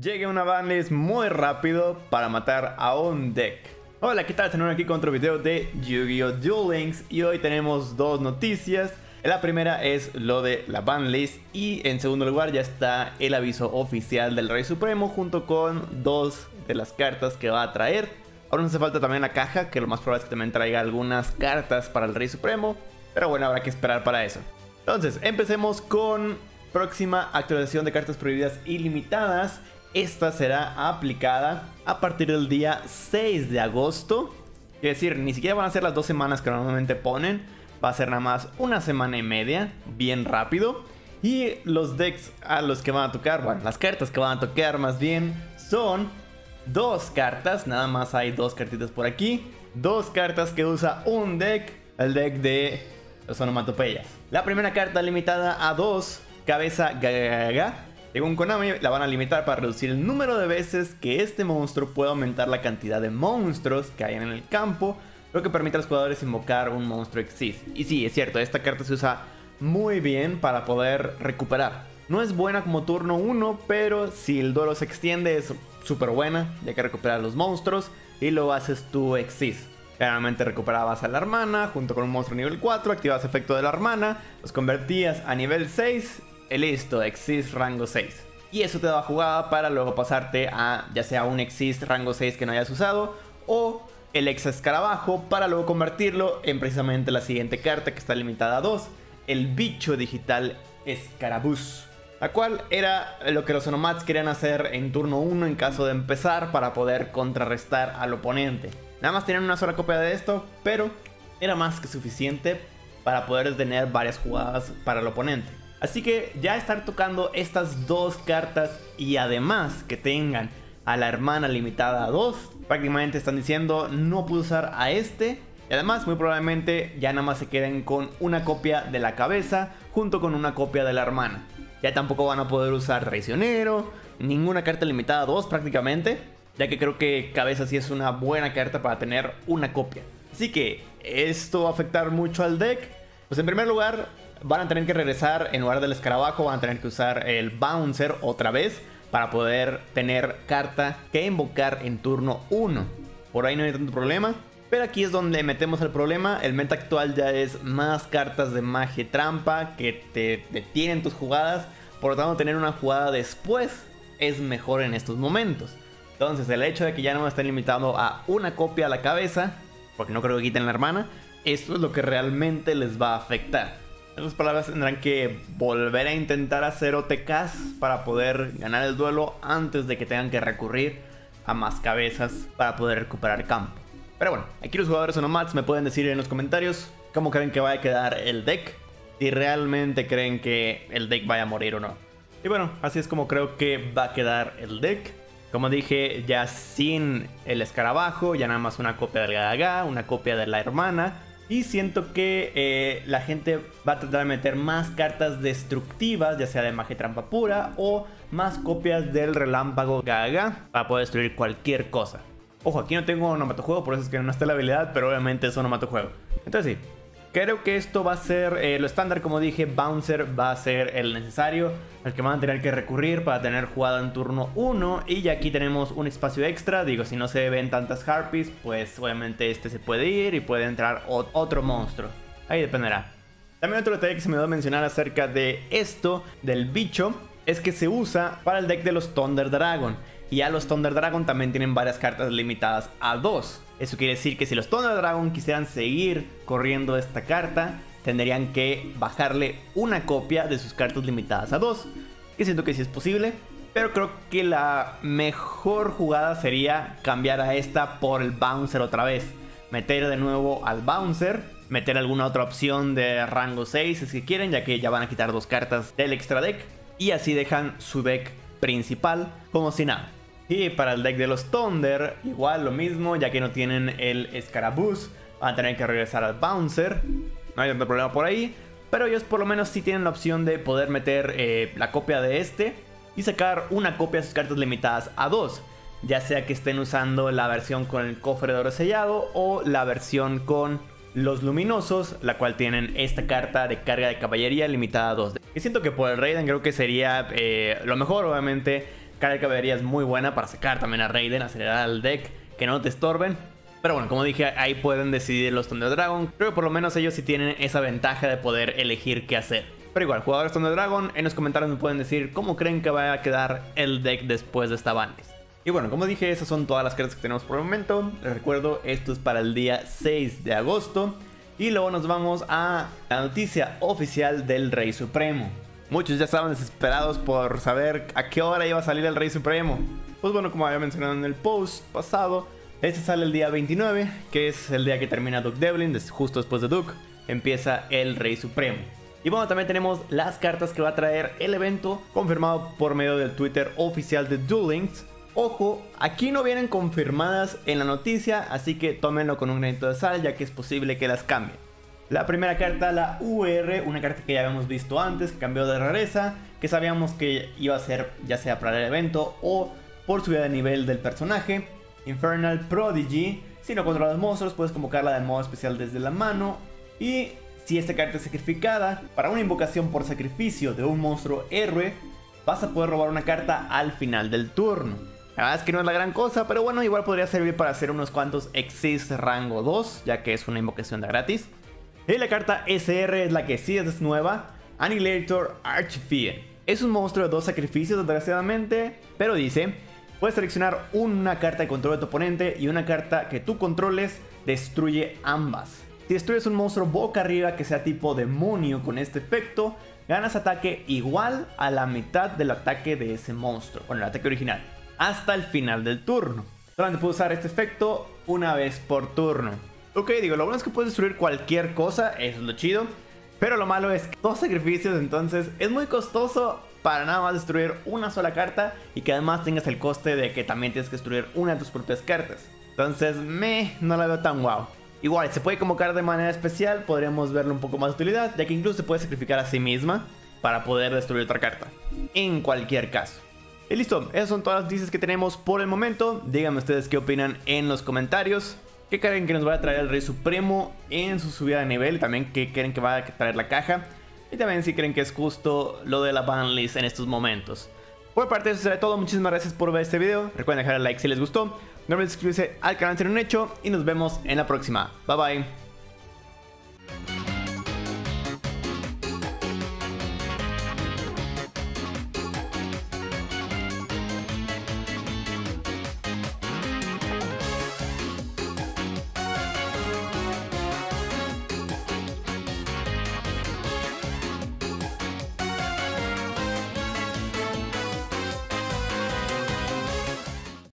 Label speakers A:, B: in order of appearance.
A: Llegue una banlist muy rápido para matar a un deck. Hola, ¿qué tal? Estamos aquí con otro video de Yu-Gi-Oh! Duel Links y hoy tenemos dos noticias. La primera es lo de la banlist y en segundo lugar ya está el aviso oficial del Rey Supremo junto con dos de las cartas que va a traer. Ahora nos hace falta también la caja, que lo más probable es que también traiga algunas cartas para el Rey Supremo. Pero bueno, habrá que esperar para eso. Entonces, empecemos con próxima actualización de cartas prohibidas ilimitadas. Esta será aplicada a partir del día 6 de agosto. Es decir, ni siquiera van a ser las dos semanas que normalmente ponen. Va a ser nada más una semana y media, bien rápido. Y los decks a los que van a tocar, bueno, las cartas que van a tocar más bien son dos cartas. Nada más hay dos cartitas por aquí. Dos cartas que usa un deck, el deck de los onomatopeyas. La primera carta limitada a dos, cabeza gaga. Según Konami, la van a limitar para reducir el número de veces que este monstruo puede aumentar la cantidad de monstruos que hay en el campo, lo que permite a los jugadores invocar un monstruo Exist. Y sí, es cierto, esta carta se usa muy bien para poder recuperar. No es buena como turno 1, pero si el duelo se extiende es súper buena, ya que recuperar los monstruos y lo haces tú Exist. Generalmente recuperabas a la hermana junto con un monstruo nivel 4, activabas efecto de la hermana, los convertías a nivel 6 y listo, Exist rango 6. Y eso te da jugada para luego pasarte a ya sea un Exist rango 6 que no hayas usado o el Ex Escarabajo para luego convertirlo en precisamente la siguiente carta que está limitada a 2, el bicho digital Escarabuz. La cual era lo que los Onomats querían hacer en turno 1 en caso de empezar para poder contrarrestar al oponente. Nada más tenían una sola copia de esto, pero era más que suficiente para poder tener varias jugadas para el oponente. Así que ya estar tocando estas dos cartas y además que tengan a la hermana limitada a dos, prácticamente están diciendo no puedo usar a este. Y además muy probablemente ya nada más se queden con una copia de la cabeza junto con una copia de la hermana. Ya tampoco van a poder usar traicionero, ninguna carta limitada a dos prácticamente. Ya que creo que cabeza sí es una buena carta para tener una copia. Así que esto va a afectar mucho al deck. Pues en primer lugar, van a tener que regresar en lugar del escarabajo, van a tener que usar el bouncer otra vez para poder tener carta que invocar en turno 1. Por ahí no hay tanto problema. Pero aquí es donde metemos el problema. El meta actual ya es más cartas de magia trampa que te detienen tus jugadas. Por lo tanto, tener una jugada después es mejor en estos momentos. Entonces, el hecho de que ya no me estén limitando a una copia a la cabeza, porque no creo que quiten la hermana, esto es lo que realmente les va a afectar. En otras palabras, tendrán que volver a intentar hacer OTKs para poder ganar el duelo antes de que tengan que recurrir a más cabezas para poder recuperar campo. Pero bueno, aquí los jugadores Onomats me pueden decir en los comentarios cómo creen que vaya a quedar el deck, si realmente creen que el deck vaya a morir o no. Y bueno, así es como creo que va a quedar el deck. Como dije, ya sin el escarabajo, ya nada más una copia del Gaga, una copia de la hermana. Y siento que eh, la gente va a tratar de meter más cartas destructivas, ya sea de magia trampa pura o más copias del relámpago Gaga para poder destruir cualquier cosa. Ojo, aquí no tengo juego, por eso es que no está la habilidad, pero obviamente es juego. Entonces sí, Creo que esto va a ser eh, lo estándar, como dije, Bouncer va a ser el necesario, al que van a tener que recurrir para tener jugada en turno 1. Y ya aquí tenemos un espacio extra, digo, si no se ven tantas Harpies, pues obviamente este se puede ir y puede entrar otro monstruo. Ahí dependerá. También otro detalle que se me dio a mencionar acerca de esto, del bicho, es que se usa para el deck de los Thunder Dragon. Y a los Thunder Dragon también tienen varias cartas limitadas a 2. Eso quiere decir que si los Thunder Dragon quisieran seguir corriendo esta carta, tendrían que bajarle una copia de sus cartas limitadas a 2. Que siento que sí es posible. Pero creo que la mejor jugada sería cambiar a esta por el Bouncer otra vez. Meter de nuevo al Bouncer. Meter alguna otra opción de rango 6 si quieren, ya que ya van a quitar dos cartas del extra deck. Y así dejan su deck principal como si nada. Y para el deck de los Thunder, igual lo mismo, ya que no tienen el Scarabuz, van a tener que regresar al Bouncer. No hay tanto problema por ahí, pero ellos por lo menos sí tienen la opción de poder meter eh, la copia de este y sacar una copia de sus cartas limitadas a dos. Ya sea que estén usando la versión con el cofre de oro sellado o la versión con los luminosos, la cual tienen esta carta de carga de caballería limitada a 2. Y siento que por el Raiden creo que sería eh, lo mejor, obviamente, Carga de caballería es muy buena para sacar también a Raiden, acelerar al deck, que no te estorben. Pero bueno, como dije, ahí pueden decidir los Thunder Dragon. Creo que por lo menos ellos sí tienen esa ventaja de poder elegir qué hacer. Pero igual, jugadores Thunder Dragon, en los comentarios me pueden decir cómo creen que va a quedar el deck después de esta banlist. Y bueno, como dije, esas son todas las cartas que tenemos por el momento. Les recuerdo, esto es para el día 6 de agosto. Y luego nos vamos a la noticia oficial del Rey Supremo. Muchos ya estaban desesperados por saber a qué hora iba a salir el Rey Supremo. Pues bueno, como había mencionado en el post pasado, este sale el día 29, que es el día que termina Duke Devlin, justo después de Duke, empieza el Rey Supremo. Y bueno, también tenemos las cartas que va a traer el evento, confirmado por medio del Twitter oficial de Duel Links. Ojo, aquí no vienen confirmadas en la noticia, así que tómenlo con un granito de sal, ya que es posible que las cambien. La primera carta, la UR, una carta que ya habíamos visto antes, que cambió de rareza, que sabíamos que iba a ser ya sea para el evento o por subida de nivel del personaje. Infernal Prodigy, si no controlas monstruos, puedes convocarla de modo especial desde la mano. Y si esta carta es sacrificada, para una invocación por sacrificio de un monstruo héroe, vas a poder robar una carta al final del turno. La verdad es que no es la gran cosa, pero bueno, igual podría servir para hacer unos cuantos Exist rango 2, ya que es una invocación de gratis. Y la carta SR es la que sí es nueva, Annihilator Archfiend. Es un monstruo de dos sacrificios, desgraciadamente, pero dice, puedes seleccionar una carta de control de tu oponente y una carta que tú controles destruye ambas. Si destruyes un monstruo boca arriba que sea tipo demonio con este efecto, ganas ataque igual a la mitad del ataque de ese monstruo, con el ataque original hasta el final del turno. Solamente puedo usar este efecto una vez por turno. Ok, digo, lo bueno es que puedes destruir cualquier cosa, eso es lo chido. Pero lo malo es que dos sacrificios, entonces es muy costoso para nada más destruir una sola carta y que además tengas el coste de que también tienes que destruir una de tus propias cartas. Entonces, me no la veo tan guau. Igual, se puede convocar de manera especial, podríamos verle un poco más de utilidad, ya que incluso se puede sacrificar a sí misma para poder destruir otra carta. En cualquier caso. Y listo, esas son todas las noticias que tenemos por el momento. Díganme ustedes qué opinan en los comentarios. ¿Qué creen que nos va a traer el Rey Supremo en su subida de nivel? También qué creen que va a traer la caja. Y también si creen que es justo lo de la banlist en estos momentos. Por parte de eso será todo. Muchísimas gracias por ver este video. Recuerden dejar el like si les gustó. No olviden suscribirse al canal si no han hecho. Y nos vemos en la próxima. Bye bye.